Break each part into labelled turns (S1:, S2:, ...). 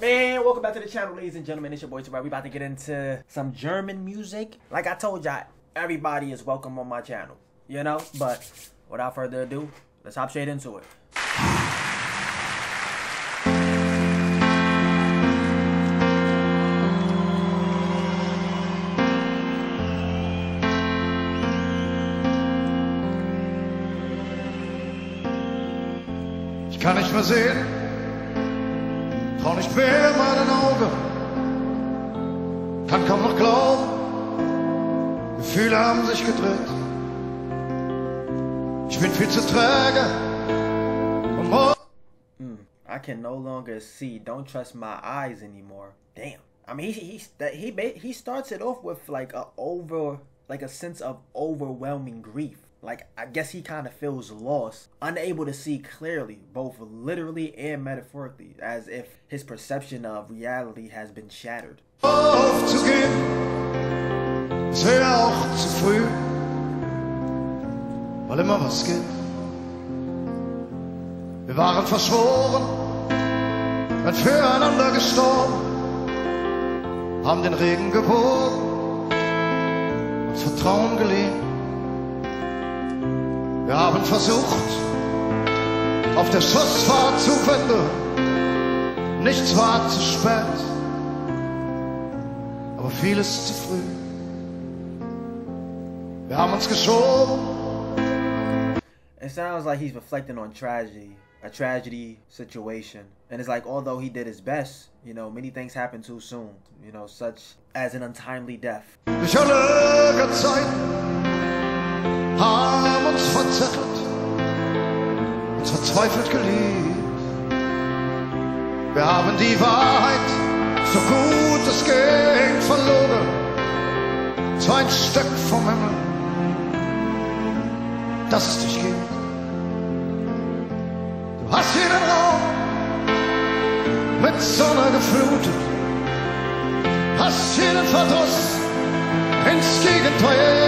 S1: Man, welcome back to the channel, ladies and gentlemen. It's your boy Tabari. We about to get into some German music. Like I told y'all, everybody is welcome on my channel. You know? But without further ado, let's hop straight into it.
S2: Ich kann nicht mehr sehen, trau nicht mehr meinen Augen, kann kaum noch glauben, Gefühle haben sich gedreht. Ich bin viel zu träge, morgen
S1: I can no longer see. Don't trust my eyes anymore. Damn. I mean, he he he he starts it off with like a over like a sense of overwhelming grief. Like I guess he kind of feels lost, unable to see clearly, both literally and metaphorically, as if his perception of reality has been shattered.
S2: haben den Regen gewogen, uns Vertrauen. Wir haben versucht, auf der Schussfahrtzugwende, nichts war zu spät aber vieles zu früh. Wir haben uns geschoben,
S1: It sounds like he's reflecting on tragedy, a tragedy situation. And it's like, although he did his best, you know, many things happen too soon, you know, such as an untimely death.
S2: Uns verzettelt, uns verzweifelt geliebt. Wir haben die Wahrheit, so gut es ging, verloren. So ein Stück vom Himmel, das es dich gibt. Du hast jeden Raum mit Sonne geflutet, hast jeden Verdruss ins Gegenteil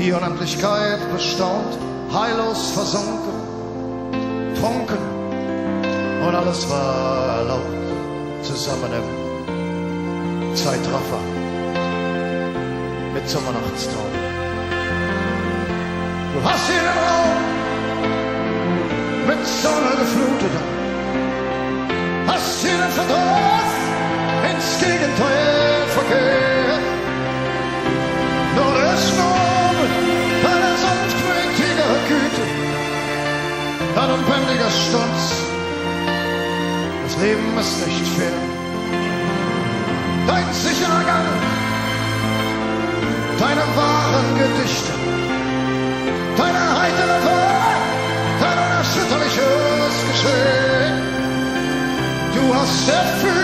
S2: die Unendlichkeit bestaunt, heillos versunken, trunken und alles war erlaubt, zusammen im Zeitraffer mit Sommernachtstraum. Du hast jeden Raum mit Sonne geflutet, hast jeden Verdruss ins Gegenteil unbändiger Stolz, das Leben ist nicht fair. Dein sicherer Gang, deine wahren Gedichte, deine heitere Tat, dein unerschütterliches Geschehen. Du hast der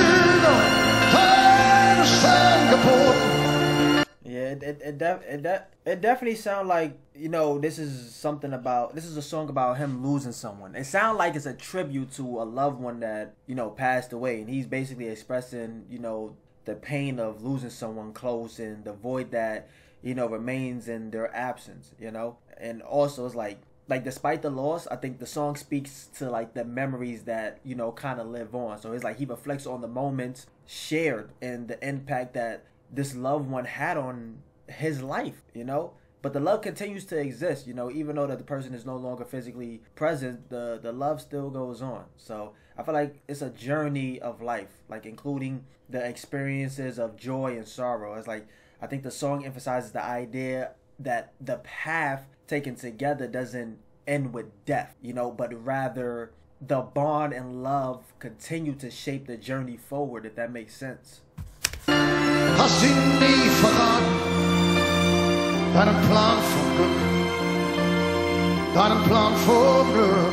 S1: it it def- it, de- it definitely sound like you know this is something about this is a song about him losing someone. It sounds like it's a tribute to a loved one that you know passed away, and he's basically expressing you know the pain of losing someone close and the void that you know remains in their absence. You know, and also it's like like despite the loss, I think the song speaks to like the memories that you know kind of live on. So it's like he reflects on the moments shared and the impact that this loved one had on his life, you know. But the love continues to exist, you know, even though that the person is no longer physically present, the the love still goes on. So I feel like it's a journey of life, like including the experiences of joy and sorrow. It's like I think the song emphasizes the idea that the path taken together doesn't end with death, you know, but rather the bond and love continue to shape the journey forward, if that makes sense.
S2: Deinen Plan vom Glück, deinen Plan vom Glück.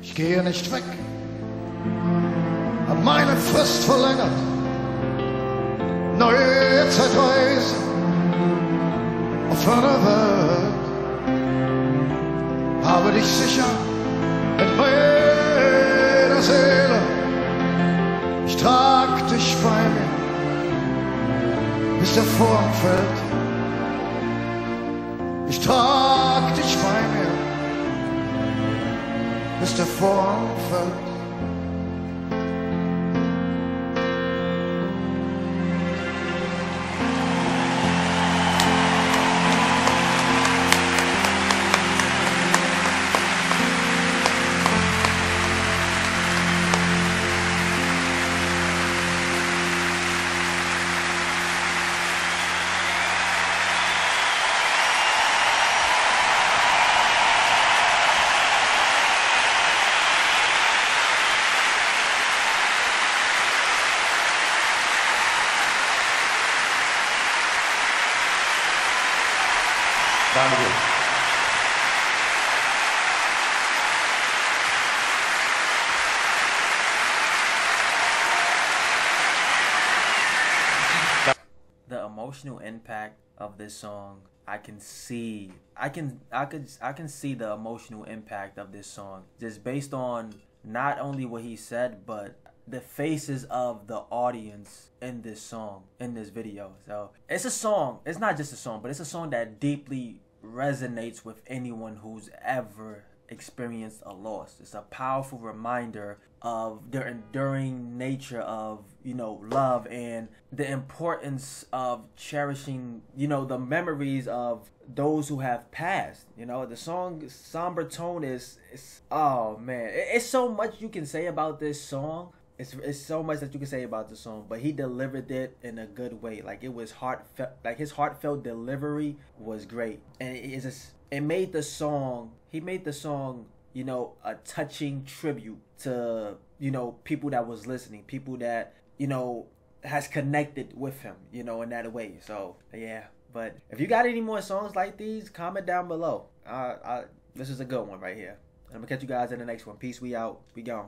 S2: Ich Ich gehe nicht weg, hab meine Frist verlängert. Neue Zeitreise auf einer Welt. Habe dich sicher dieser Vorfeld. Ich trag dich bei mir, bis der
S3: Vorfeld.
S1: The emotional impact of this song i can see i can i could i can see the emotional impact of this song just based on not only what he said but the faces of the audience in this song in this video so it's a song it's not just a song but it's a song that deeply resonates with anyone who's ever experienced a loss. It's a powerful reminder of the enduring nature of, you know, love and the importance of cherishing, you know, the memories of those who have passed. You know, the song Somber Tone is, is oh man, it's so much you can say about this song. It's, it's so much that you can say about the song, but he delivered it in a good way. Like it was heartfelt, like his heartfelt delivery was great, and it, it's just, it made the song. He made the song, you know, a touching tribute to you know people that was listening, people that you know has connected with him, you know, in that way. So yeah, but if you got any more songs like these, comment down below. Uh, I, this is a good one right here. I'm gonna catch you guys in the next one. Peace. We out. We gone.